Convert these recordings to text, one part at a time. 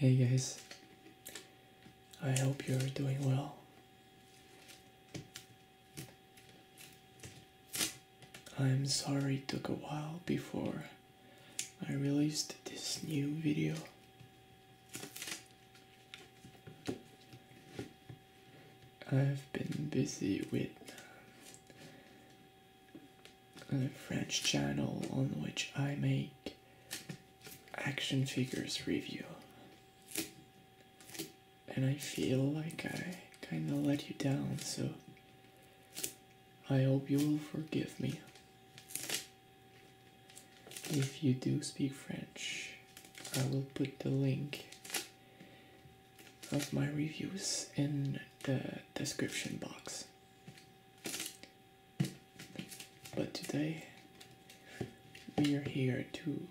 Hey guys, I hope you're doing well. I'm sorry it took a while before I released this new video. I've been busy with a French channel on which I make action figures review. And I feel like I kind of let you down, so I hope you will forgive me. If you do speak French, I will put the link of my reviews in the description box. But today we are here to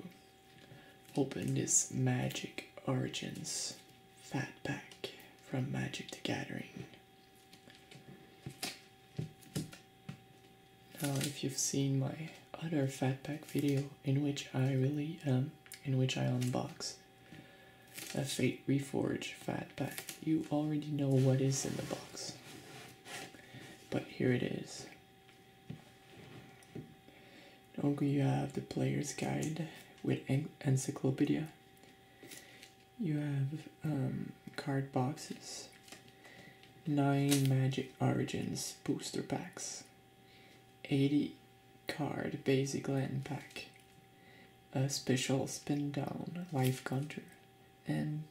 open this Magic Origins Fat Pack from Magic the Gathering. Now, if you've seen my other Fat Pack video in which I really um in which I unbox a Fate Reforged Fat Pack, you already know what is in the box. But here it is. Donc you have the player's guide with en encyclopedia. You have um, card boxes, nine Magic Origins booster packs, 80 card basic land pack, a special spin down life counter, and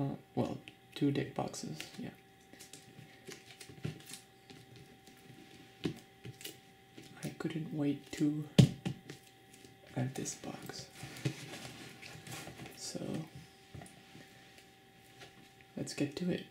uh, well, two deck boxes. Yeah. I couldn't wait to add this box. So let's get to it.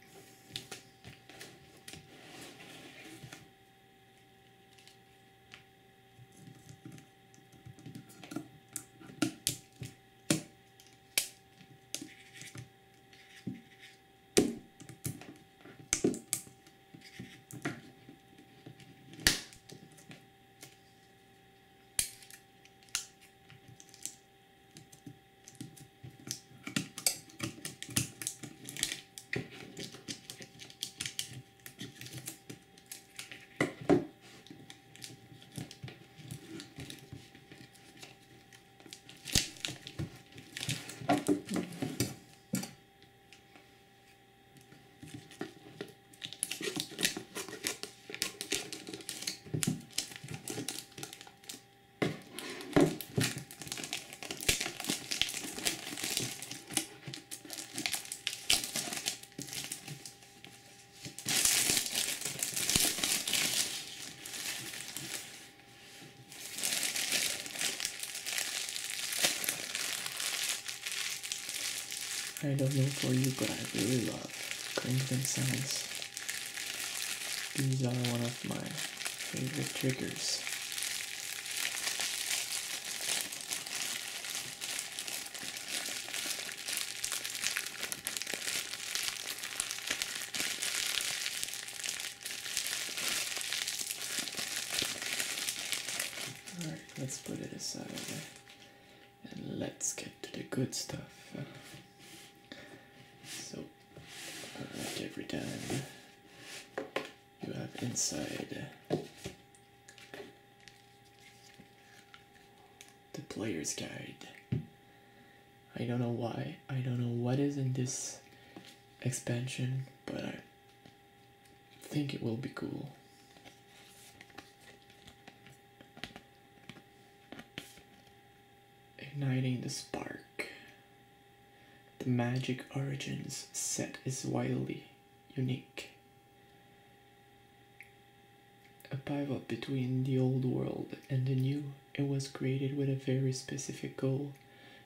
I don't know for you, but I really love crinkling sounds. These are one of my favorite triggers. Alright, let's put it aside and let's get to the good stuff. So, like every time, you have the player's guide. I don't know why, I don't know what is in this expansion, but I think it will be cool. Igniting the spark. The Magic Origins set is wildly unique. A pivot between the old world and the new, it was created with a very specific goal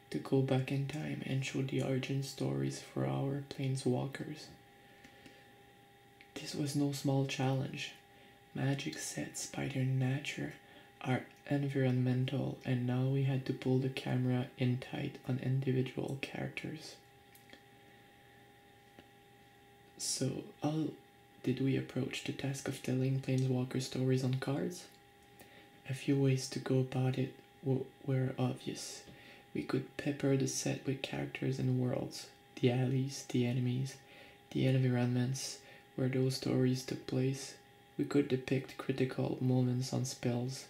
to go back in time and show the origin stories for our planeswalkers. This was no small challenge. Magic sets by their nature are environmental, and now we had to pull the camera in tight on individual characters. So, how did we approach the task of telling Planeswalker stories on cards? A few ways to go about it were obvious. We could pepper the set with characters and worlds. the alleys, the enemies, the environments where those stories took place. We could depict critical moments on spells.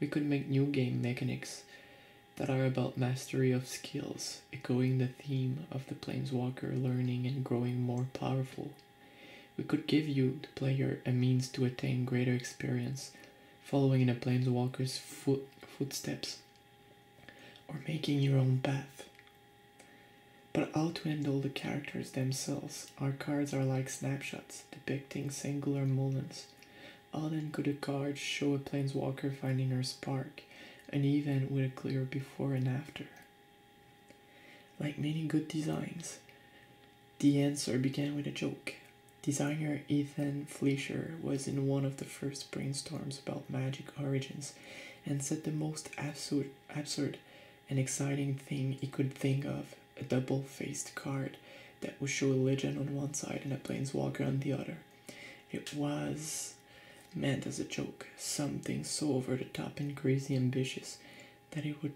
We could make new game mechanics that are about mastery of skills, echoing the theme of the Planeswalker learning and growing more powerful. We could give you, the player, a means to attain greater experience, following in a Planeswalker's foot, footsteps, or making your own path. But how to handle the characters themselves? Our cards are like snapshots, depicting singular moments. How then could a card show a Planeswalker finding her spark, an event with a clear before and after? Like many good designs, the answer began with a joke. Designer Ethan Fleischer was in one of the first brainstorms about magic origins and said the most absurd, absurd and exciting thing he could think of a double faced card that would show a legend on one side and a planeswalker on the other. It was meant as a joke, something so over the top and crazy ambitious that it would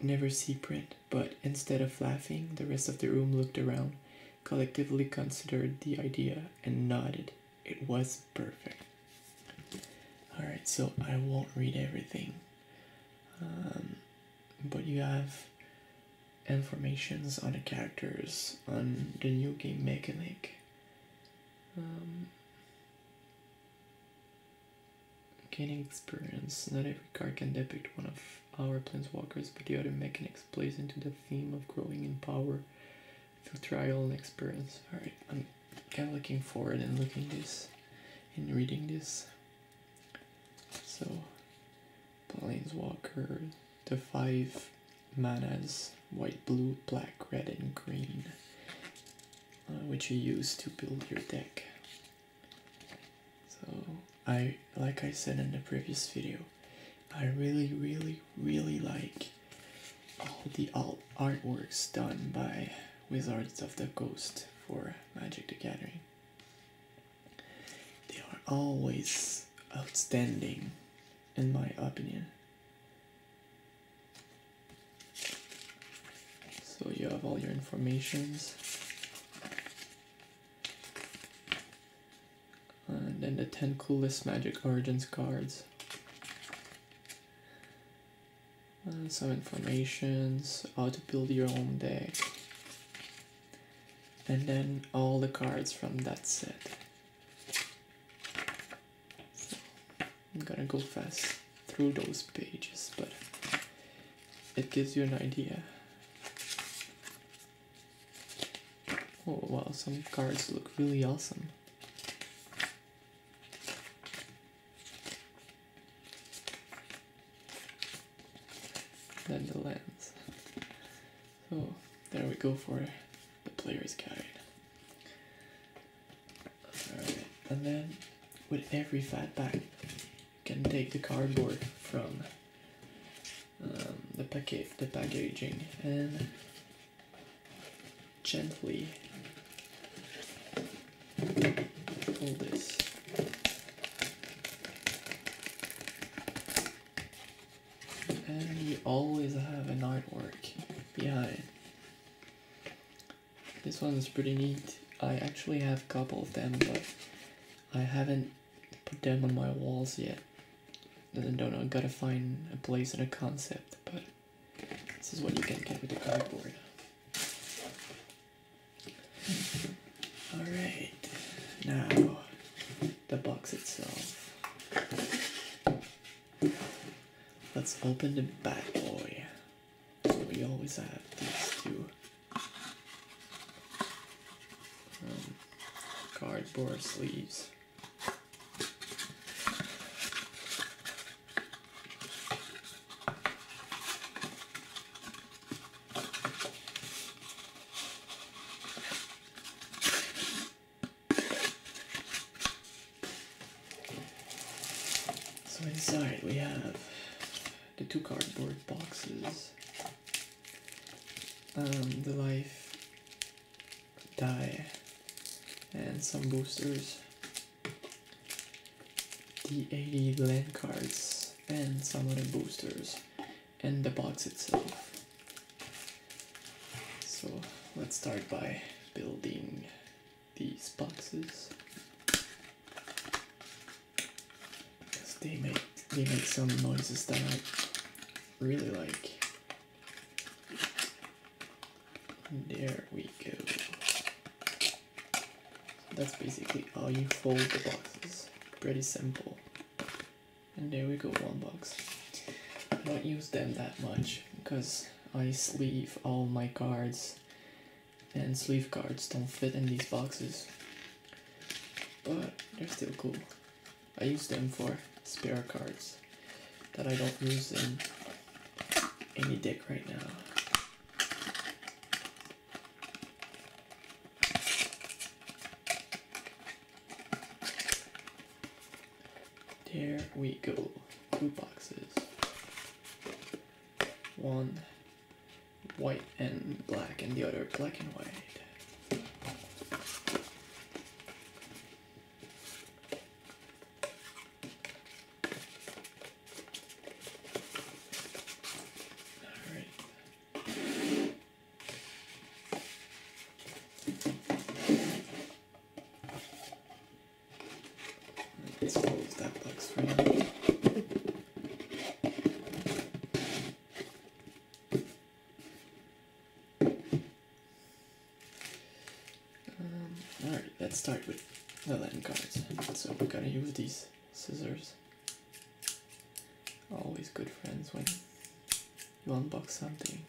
never see print, but instead of laughing, the rest of the room looked around collectively considered the idea and nodded. It was perfect. Alright, so I won't read everything. Um, but you have informations on the characters, on the new game mechanic. Um, gaining experience. Not every card can depict one of our planeswalkers, but the other mechanics plays into the theme of growing in power through trial and experience. Alright, I'm kind of looking forward and looking this and reading this. So, Planeswalker, the five manas white, blue, black, red, and green, uh, which you use to build your deck. So, I, like I said in the previous video, I really, really, really like all the alt artworks done by Wizards of the Coast for Magic the Gathering. They are always outstanding, in my opinion. So you have all your informations. And then the 10 coolest Magic Origins cards. And some informations, how to build your own deck and then all the cards from that set. So I'm gonna go fast through those pages, but it gives you an idea. Oh wow, some cards look really awesome. Then the lens. So there we go for the player's guide. Alright, and then with every fat pack, you can take the cardboard from um, the packet, the packaging, and gently pull this. And you always have an artwork behind. This pretty neat. I actually have a couple of them, but I haven't put them on my walls yet. I don't know, gotta find a place and a concept, but this is what you can get with the cardboard. Alright, now the box itself. Let's open the bad boy. So we always have these two. Um, cardboard sleeves. So inside we have the two cardboard boxes, um, the life die, boosters, the 80 land cards, and some other boosters, and the box itself. So let's start by building these boxes. 'Cause they make they make some noises that I really like. There we go. That's basically how you fold the boxes. Pretty simple. And there we go, one box. I don't use them that much because I sleeve all my cards and sleeve cards don't fit in these boxes. But they're still cool. I use them for spare cards that I don't use in any deck right now. There we go. Two boxes. One white and black, and the other black and white. Alright. Let's close that box for now. Um, Alright, let's start with the land cards. So we gotta use these scissors. Always good friends when you unbox something.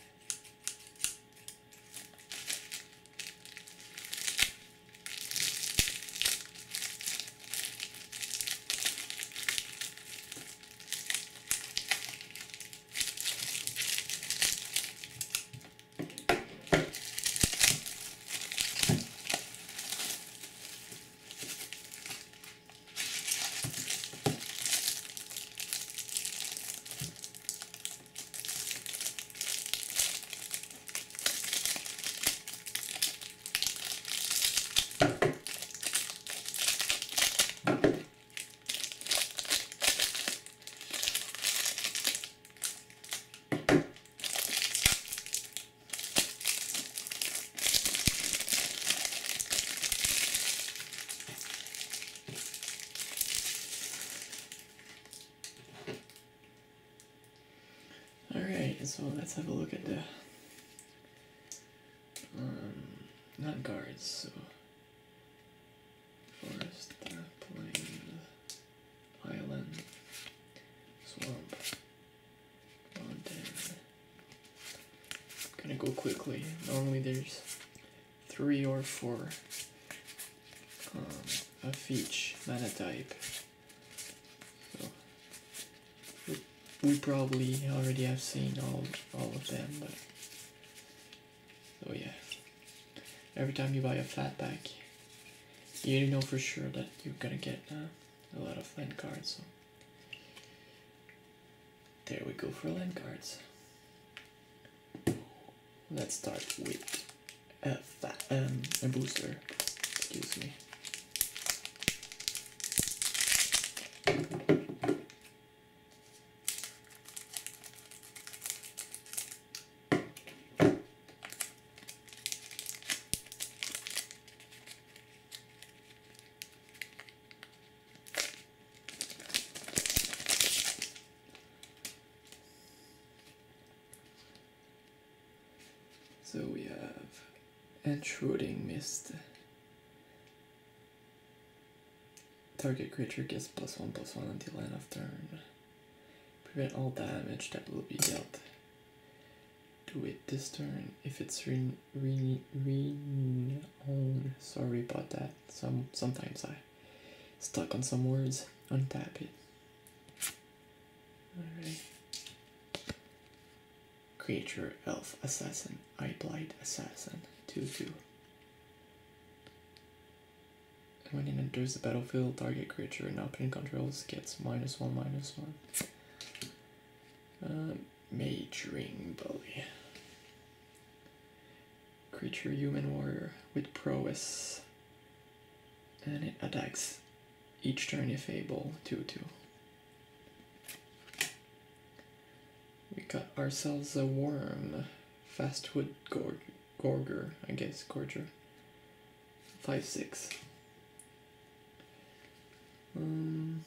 Alright, so let's have a look at the um, not guards, so forest, uh, plain, island, swamp, mountain. Gonna go quickly. Normally there's three or four um, of each mana type. So we, probably already have seen all all of them, but so yeah. Every time you buy a flat pack, you know for sure that you're gonna get uh, a lot of land cards. So there we go for land cards. Let's start with a um a booster. Excuse me. So we have Intruding Mist. Target creature gets plus one plus one until end of turn. Prevent all damage that will be dealt to it this turn if it's re re re own. Sorry about that. Some sometimes I stuck on some words. Untap it. Alright. Creature, elf, assassin, Eyeblight, assassin, 2 2. And When it enters the battlefield, target creature not opponent controls gets minus 1 minus 1. Um, Mage Ring Bully. Creature, human warrior with prowess. And it attacks each turn if able, 2 2. We got ourselves a worm, fast wood gor- Gorger, I guess, Gorger. 5 6. Um,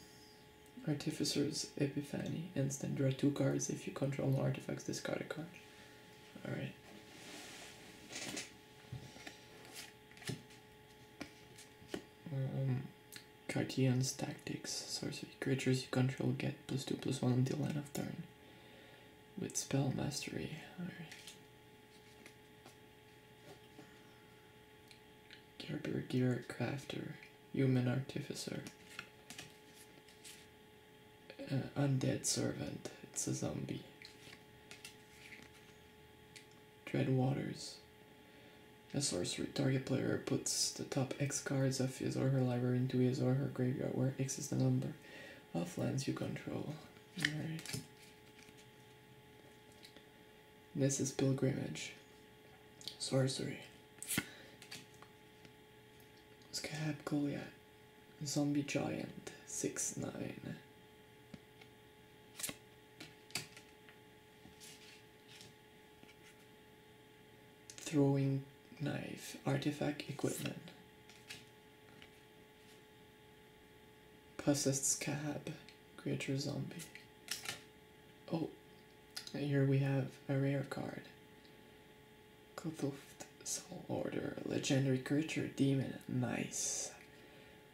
Artificer's Epiphany. Instant. Draw two cards. If you control no artifacts, discard a card. Alright. Um, Tactics. Sorcery. Creatures you control get plus 2 plus 1 until end of turn. With Spell Mastery. Alright. Ghirapur Gearcrafter. Human Artificer. Uh, undead Servant. It's a zombie. Dread Waters. A sorcery. Target player puts the top X cards of his or her library into his or her graveyard, where X is the number of lands you control. Alright. This is Pilgrimage. Sorcery. Skaab Goliath. Zombie Giant. 6 9. Throwing Knife. Artifact Equipment. Possessed Skaab. Creature Zombie. Oh, here we have a rare card. Kothophed Soul Hoarder. Legendary creature. Demon. Nice.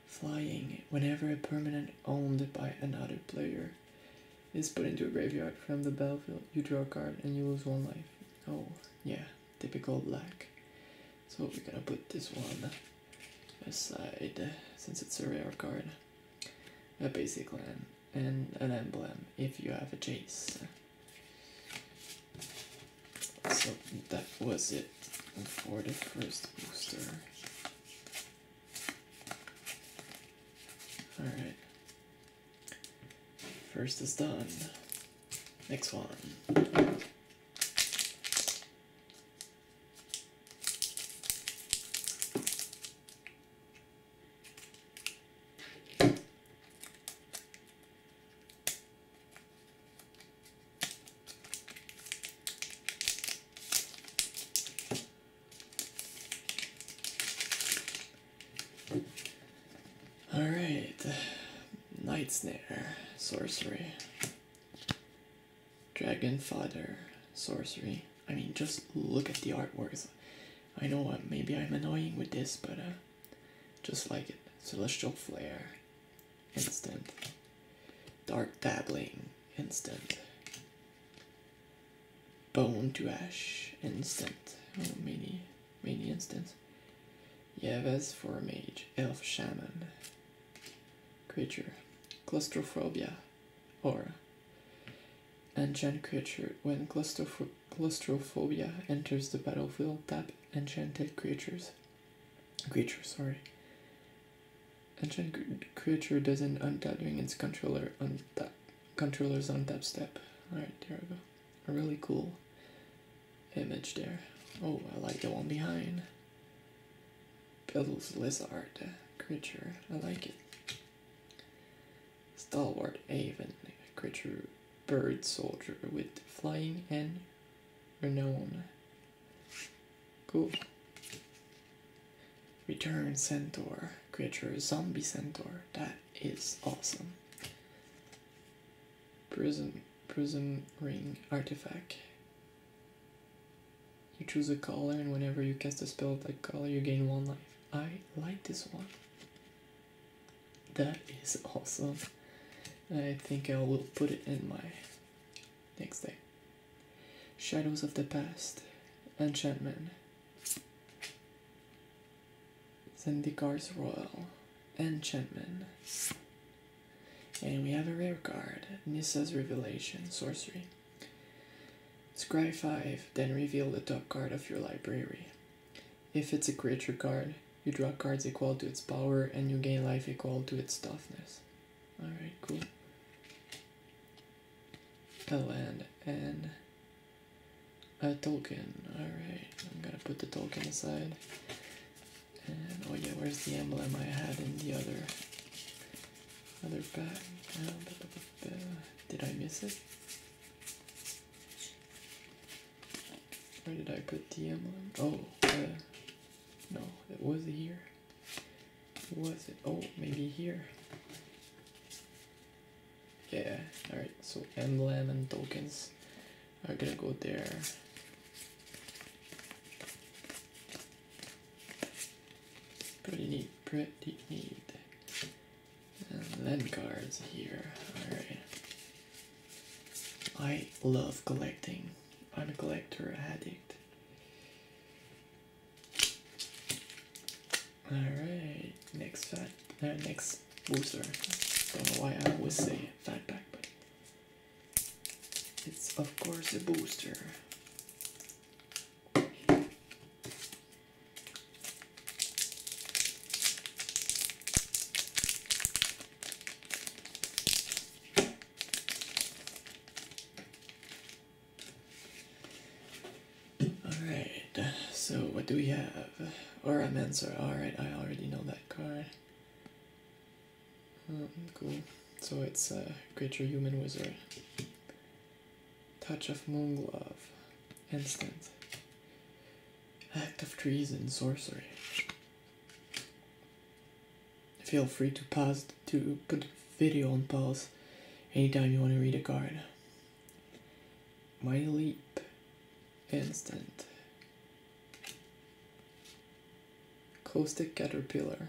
Flying. Whenever a permanent owned by another player is put into a graveyard from the battlefield, you draw a card and you lose one life. Oh, yeah. Typical black. So we're gonna put this one aside since it's a rare card. A basic land and an emblem if you have a chase. So that was it for the first booster. Alright. First is done. Next one. Alright. Night Snare, sorcery. Dragon Fodder, sorcery. I mean, just look at the artworks. I know uh, maybe I'm annoying with this, but uh, just like it. Celestial Flare, instant. Dark Dabbling, instant. Bone to Ash, instant. Oh, many, many instants. Yeva's Forcemage, elf shaman. Creature, claustrophobia, aura. Enchant creature. When claustroph- claustrophobia enters the battlefield, tap enchanted creatures. Creature, sorry. Enchant cr- creature doesn't untap during its controller untap controller's untap step. Alright, there we go. A really cool image there. Oh, I like the one behind. Bellows lizard uh, creature. I like it. Stalwart Aven creature bird soldier with flying and renown. Cool. Return Centaur creature zombie centaur. That is awesome. Prism prism ring artifact. You choose a color and whenever you cast a spell of that color you gain one life. I like this one. That is awesome. I think I will put it in my next day. Shadows of the Past. Enchantment. Zendikar's Roil. Enchantment. And we have a rare card. Nissa's Revelation. Sorcery. Scry 5, then reveal the top card of your library. If it's a creature card, you draw cards equal to its power and you gain life equal to its toughness. Alright, cool. A land and a token. Alright, I'm gonna put the token aside. And oh yeah, where's the emblem I had in the other other pack? Uh, Did I miss it? Where did I put the emblem? Oh, uh, no, it was here. Was it? Oh, maybe here. Yeah, alright, so emblem and tokens are gonna go there. Pretty neat, pretty neat. And then cards here, alright. I love collecting. I'm a collector addict. Alright, next fat, uh, next booster. Don't know why I always say fat pack, but it's of course a booster. Alright, so what do we have? Auramancer. Alright, I already know that card. Um, cool. So it's a creature human wizard. Touch of Moonglove. Instant. Act of treason, sorcery. Feel free to pause to put video on pause anytime you want to read a card. Mighty Leap. Instant. Caustic Caterpillar.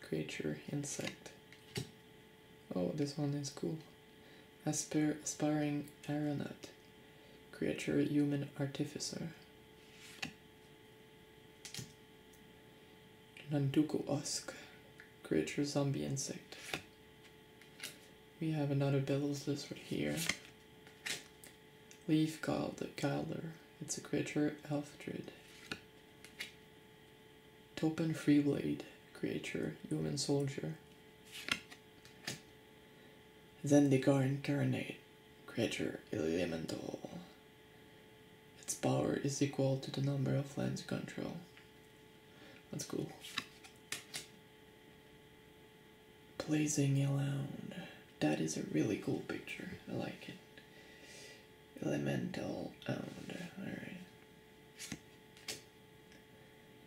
Creature, insect. Oh, this one is cool. Aspir aspiring aeronaut. Creature, human artificer. Nantuko Husk, Creature, zombie insect. We have another Bellows lizard here. Leaf. Gilder. It's a creature, elf druid. Topan Freeblade. Creature, human soldier. Zendikar Incarnate, creature elemental. Its power is equal to the number of lands you control. That's cool. Blazing around. That is a really cool picture. I like it. Elemental owned. Alright.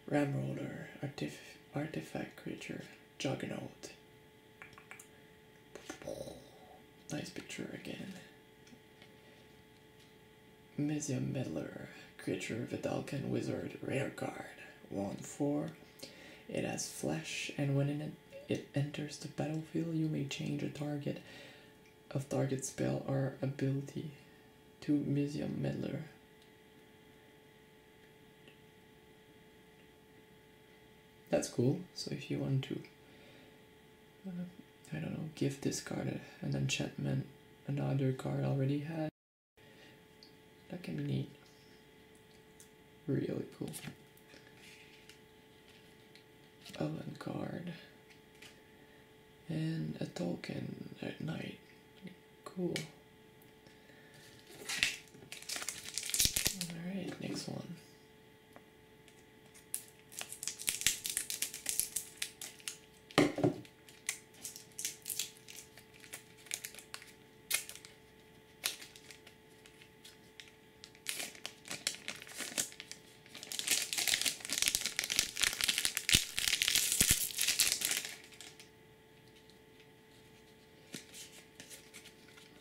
Ramroller, artif artifact creature, Juggernaut. Nice picture again. Mizzium Meddler, creature Vedalken wizard, rare card. 1 4. It has flesh, and when it, it enters the battlefield, you may change a target of target spell or ability to Mizzium Meddler. That's cool. So if you want to uh, I don't know, give this card an enchantment another card already had. That can be neat. Really cool. Oven card. And a token at night. Cool. Alright, next one.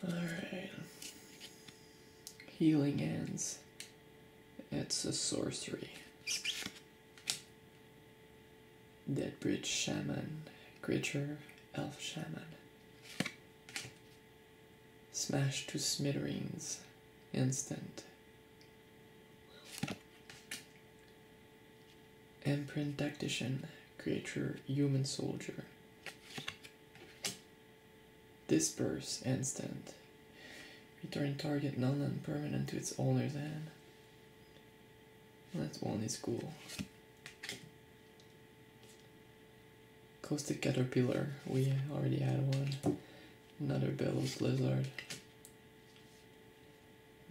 Alright. Healing Hands. It's a sorcery. Deadbridge Shaman. Creature. Elf Shaman. Smash to smithereens. Instant. Ampryn Tactician. Creature. Human Soldier. Disperse instant. Return target non permanent to its owner's hand. That one is cool. Caustic Caterpillar, we already had one. Another Bellows Lizard.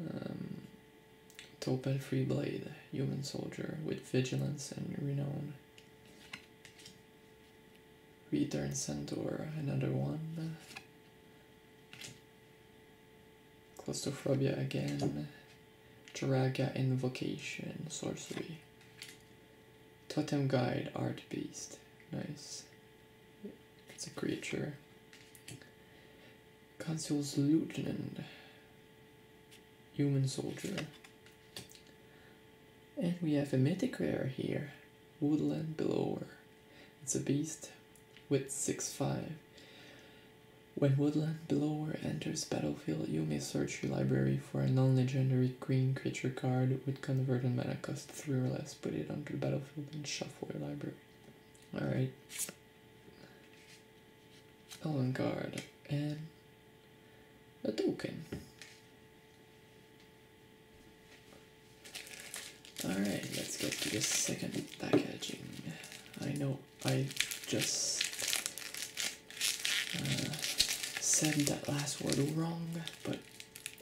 Um, Topan Freeblade, Human Soldier with Vigilance and Renown. Return Centaur, another one. Claustrophobia again. Draga Invocation, Sorcery. Totem Guide, Hartebeest. Nice. It's a creature. Consul's Lieutenant. Human Soldier. And we have a mythic rare here. Woodland Bellower. It's a beast with 6-5. When Woodland Bellower enters battlefield, you may search your library for a non-legendary green creature card with converted mana cost 3 or less, put it onto the battlefield and shuffle your library. Alright. Avant-garde and a token. Alright, let's get to the second packaging. I know I just uh, said that last word wrong, but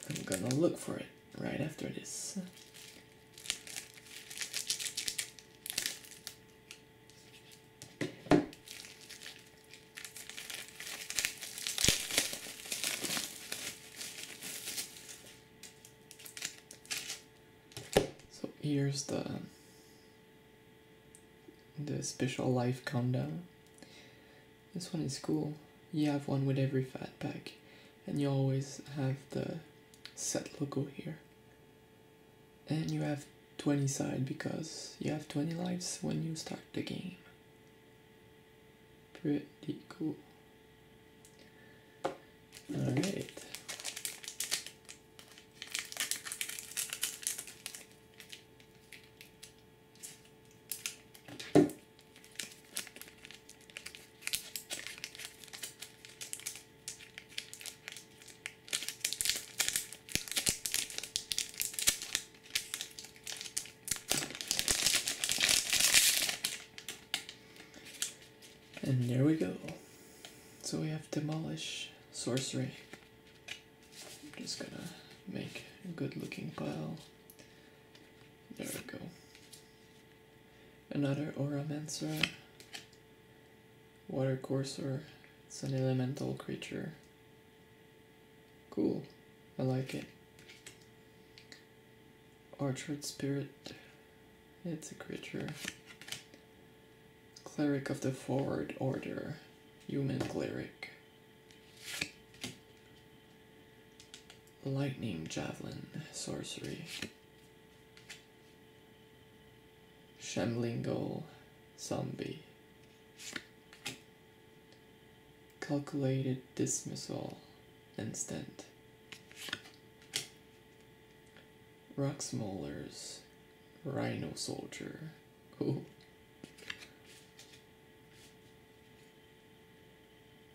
I'm gonna look for it right after this. So here's the the special life countdown. This one is cool. You have one with every fat pack, and you always have the set logo here. And you have 20 side because you have 20 lives when you start the game. Pretty cool. Alright. And there we go. So we have demolish sorcery. I'm just gonna make a good looking pile. There we go. Another Auramancer. Water Courser. It's an elemental creature. Cool. I like it. Orchard Spirit. It's a creature. Cleric of the Forward Order. Human Cleric. Lightning Javelin. Sorcery. Shambling Ghoul. Zombie. Calculated Dismissal. Instant. Rock Smolders. Rhino Soldier. Ooh.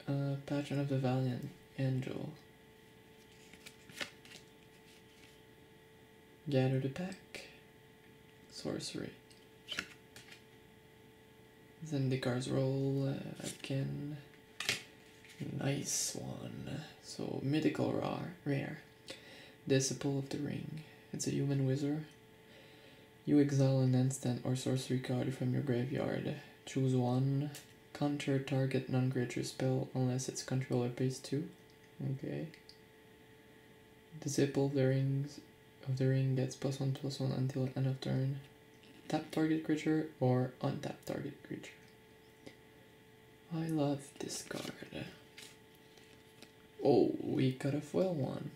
Uh, Patron of the Valiant Angel. Gather the pack. Sorcery. Zendikar's Roil uh, again. Nice one. So mythical rare, rare. Disciple of the Ring. It's a human wizard. You exile an instant or sorcery card from your graveyard. Choose one. Counter target non-creature spell unless its controller pays two. Okay. Disciple of the rings of the ring gets plus one plus one until end of turn. Tap target creature or untap target creature. I love this card. Oh, we got a foil one.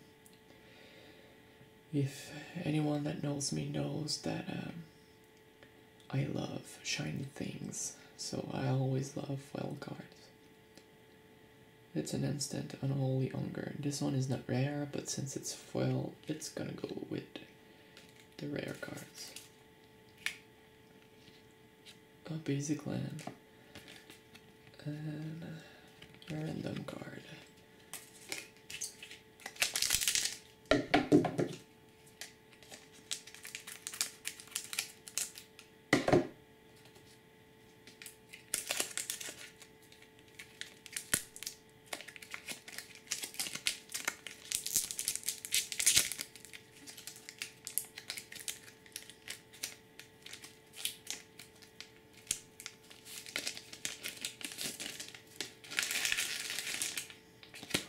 If anyone that knows me knows that um, I love shiny things, so I always love foil cards. It's an instant unholy hunger. This one is not rare, but since it's foil, it's gonna go with the rare cards. A basic land and a random card.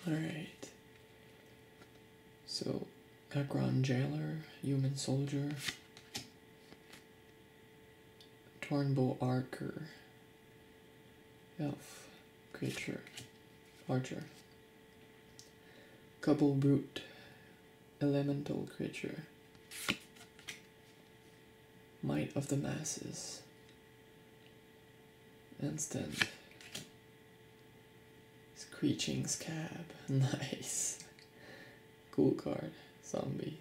Alright. So, Jailer, Human Soldier, Thornbow Archer, Elf, Creature, Archer, Cobblebrute, Elemental Creature, Might of the Masses, Instant, Screeching Skaab, nice, cool card, Zombie,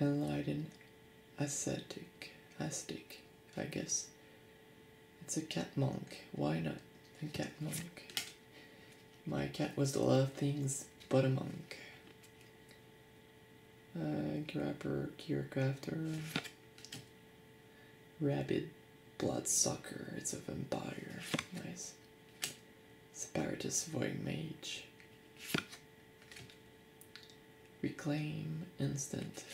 Enlighten, Ascetic, ascetic, I guess. It's a cat monk. Why not a cat monk? My cat was a lot of things but a monk. Uh, gear crafter, rabid bloodsucker. It's a vampire. Nice. Separatist Voidmage. Reclaim instant.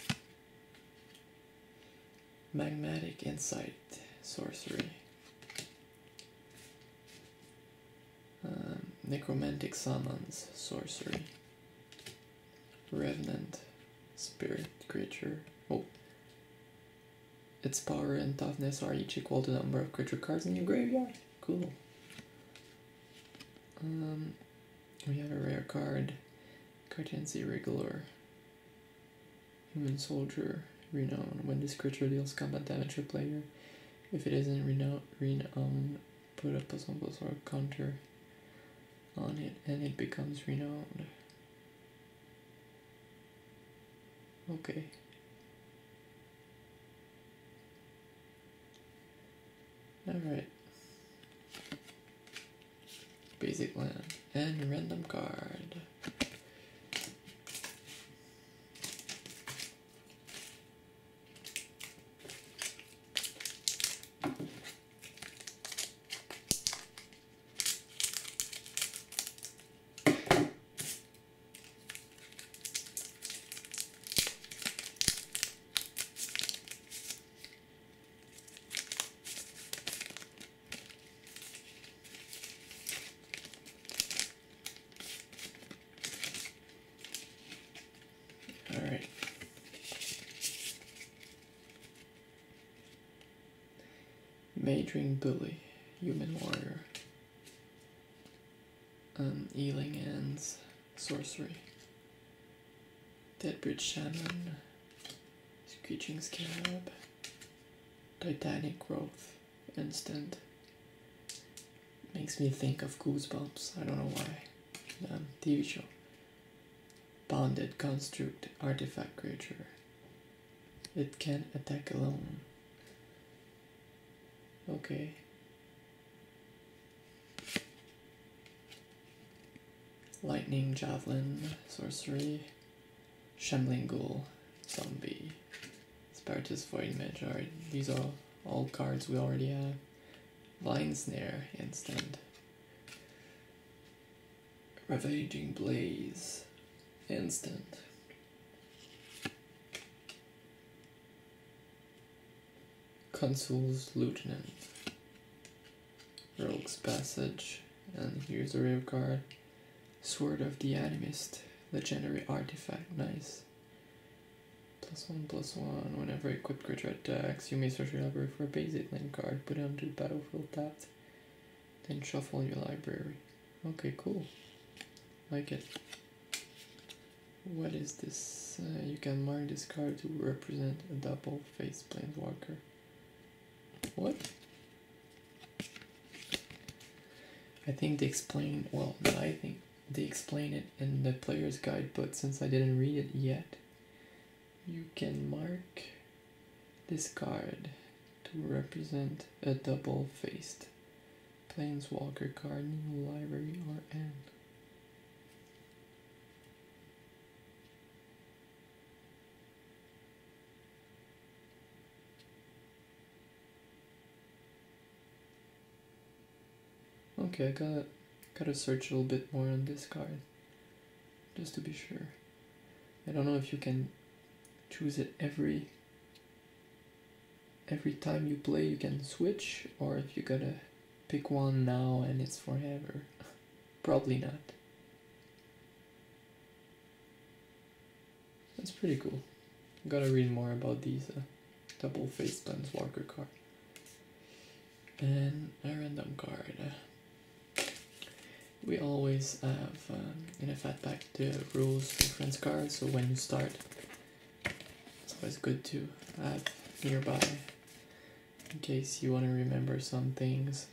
Magmatic insight sorcery. Um, necromantic summons sorcery. Revenant spirit creature. Oh. Its power and toughness are each equal to the number of creature cards in your graveyard. Cool. Um, we have a rare card. Kytheon's Irregulars. Human soldier. Renown. When this creature deals combat damage to a player, if it isn't renowned, renowned put a plus one plus or counter on it and it becomes renowned. Okay. Alright. Basic land and random card. Alright. Mage-Ring Bully, Human Warrior. Um, Ealing Ends, Sorcery. Deadbridge Shaman. Screeching Skaab. Titanic Growth. Instant. Makes me think of Goosebumps. I don't know why. Um, TV show. Bonded construct artifact creature. It can attack alone. Okay. Lightning Javelin, Sorcery, Shambling Ghoul, Zombie, Separatist Voidmage. Alright, these are all cards we already have. Vine Snare, Instant. Ravaging Blaze, Instant. Consul's Lieutenant. Rogue's Passage. And here's a rare card. Sword of the Animist. Legendary artifact. Nice. Plus one, plus one. Whenever equipped creature attacks, you may search your library for a basic land card. Put it onto the battlefield tapped. Then shuffle your library. Okay, cool. Like it. What is this? Uh, you can mark this card to represent a double face planeswalker. What? I think they explain, well, no, I think they explain it in the player's guide, but since I didn't read it yet, you can mark this card to represent a double faced planeswalker card in the library or end. Okay, I gotta gotta search a little bit more on this card. Just to be sure. I don't know if you can choose it every every time you play you can switch or if you gotta pick one now and it's forever. Probably not. That's pretty cool. Gotta read more about these uh, double face Planeswalker card. And a random card. We always have um, in a fat pack the rules reference cards, so when you start, it's always good to have nearby in case you want to remember some things.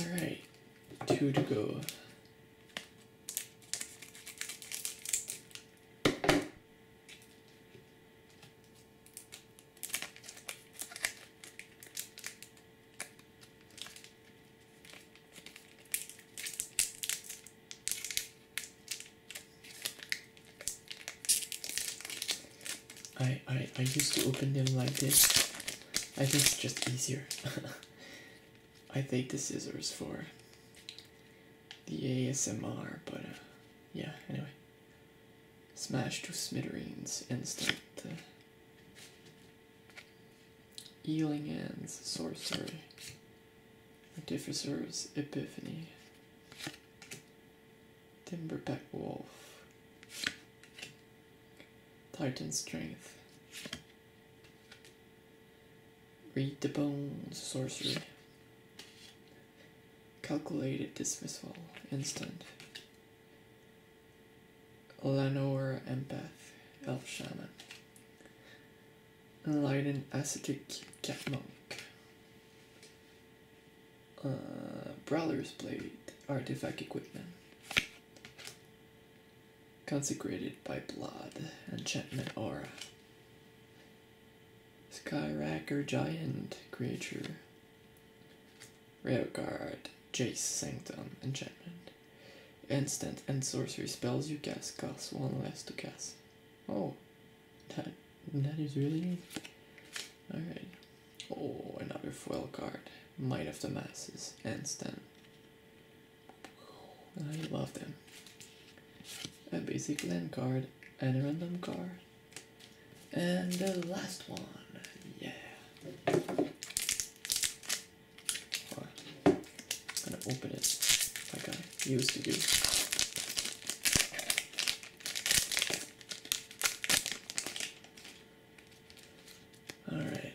Alright, two to go. I, I, I used to open them like this. I think it's just easier. I take the scissors for the ASMR, but uh, yeah, anyway. Smash to smithereens, instant. Uh, Healing Hands, Sorcery. Artificer's Epiphany. Timberpack Wolf. Titan Strength. Read the Bones, Sorcery. Calculated Dismissal, Instant. Llanowar Empath, Elf Shaman. Enlightened Ascetic Cat Monk. Uh, Brawler's Blade, Artifact Equipment. Consecrated by Blood, Enchantment Aura. Skyracker Giant Creature. Rare card, Jace Sanctum, Enchantment. Instant and sorcery spells you cast cost one less to cast. Oh, that that is really neat. Alright. Oh, another foil card. Might of the Masses, instant. I love them. A basic land card and a random card. And the last one. Yeah. Alright. gonna open it like I used to do. Alright.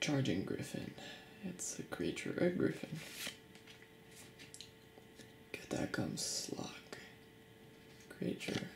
Charging Griffin. It's a creature, a griffin. Get that comes Slock. Creature.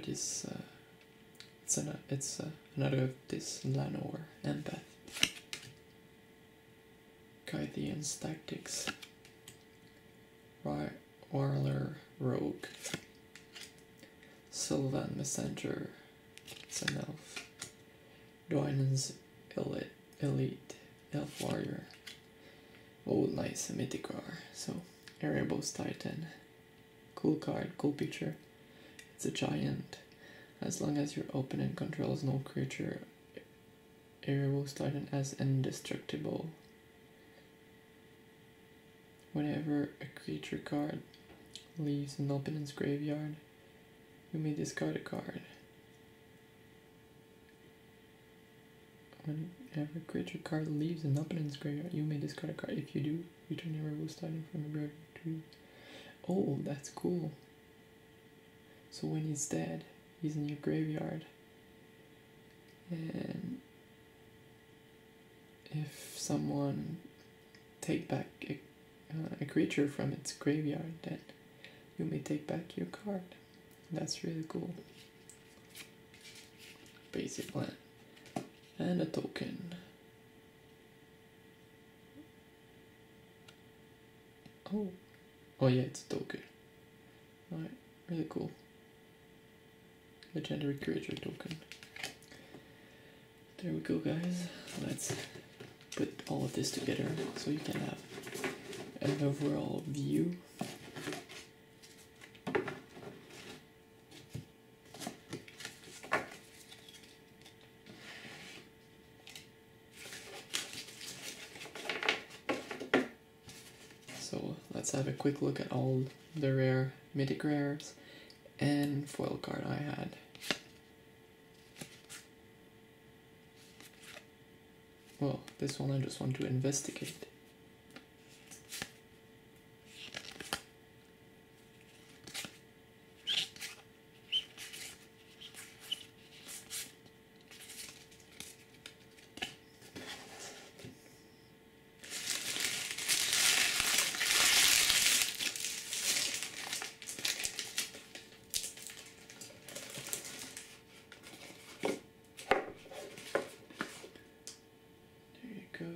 Another this uh, it's an, it's uh, another of this Llanowar Empath. Scythian's tactics. War Whirler Rogue. Sylvan Messenger. It's an elf. Dwynen's Elite Elite Elf Warrior. Oh nice, a Mythicar. So Erebos Titan. Cool card, cool picture. It's a giant. As long as your opponent controls no creature, Erebos Titan as indestructible. Whenever a creature card leaves an opponent's graveyard, you may discard a card. Whenever a creature card leaves an opponent's graveyard, you may discard a card. If you do, return Erebos Titan from the graveyard to. Oh, that's cool. So when he's dead, he's in your graveyard. And if someone take back a, uh, a creature from its graveyard, then you may take back your card. That's really cool. Basic land. And a token. Oh. Oh yeah, it's a token. Alright, really cool legendary creature token. There we go guys. Let's put all of this together so you can have an overall view. So let's have a quick look at all the rare mythic rares and foil card I had. Well, this one I just want to investigate. There you go.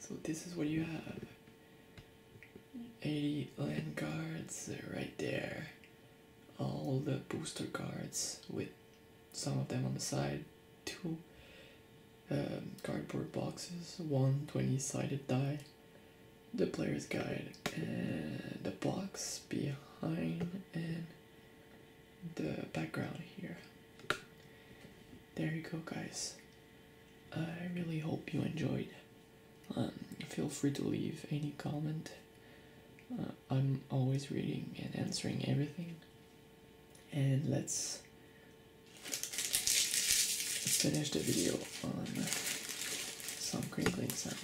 So this is what you have. 80 land cards right there. All the booster cards with some of them on the side. Two um, cardboard boxes, one 20 sided die, the player's guide, and the box behind, and the background here. There you go, guys. I really hope you enjoyed. Um, feel free to leave any comment. Uh, I'm always reading and answering everything. And let's finish the video on some crinkling sound.